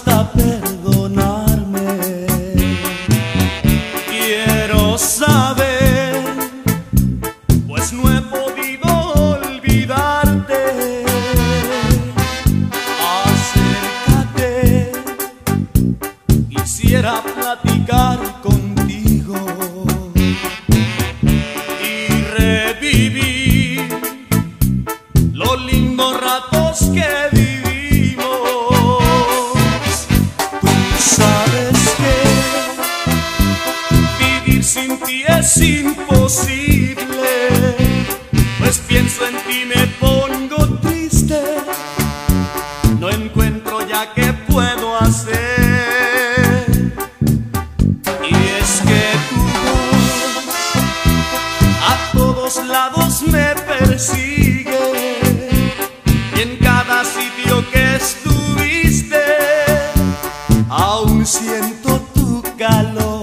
perdonarme. Quiero saber, pues no he podido olvidarte. Acércate, quisiera platicar contigo y revivir los lindos ratos que vivimos. Todos lados me persigue y en cada sitio que estuviste aún siento tu calor.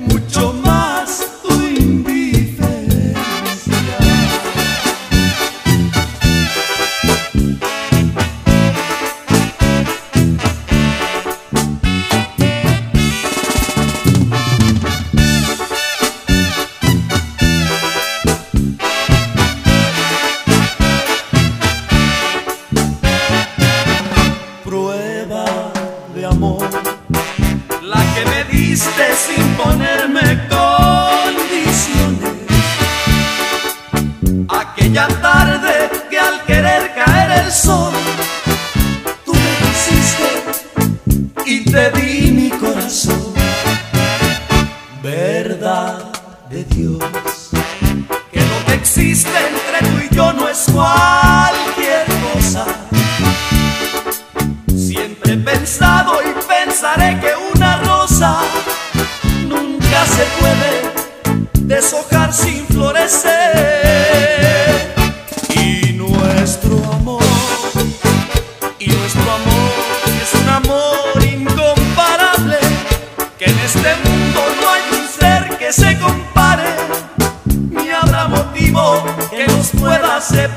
Mucho sol, tú me quisiste y te di mi corazón. Verdad de Dios, que lo que existe entre tú y yo no es cualquier cosa. Siempre he pensado y pensaré que una rosa nunca se puede deshojar sin florecer. Se compare, ni habrá motivo que nos pueda separar.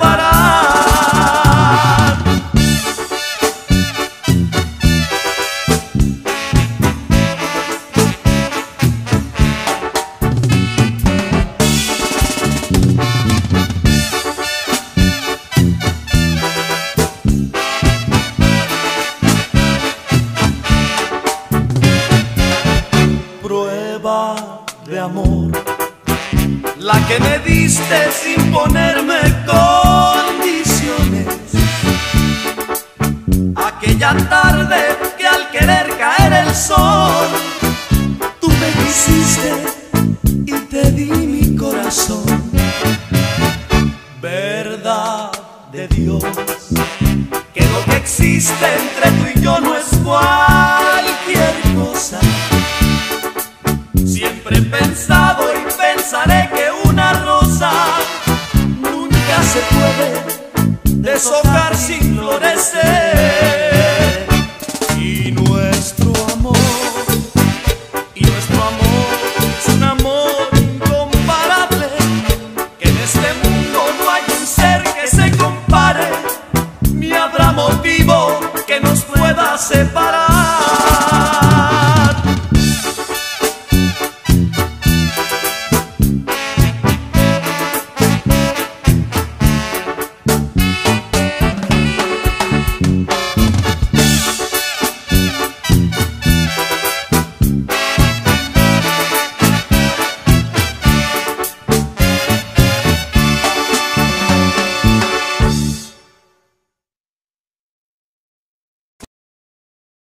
La que me diste sin ponerme condiciones. Aquella tarde que al querer caer el sol, tú me quisiste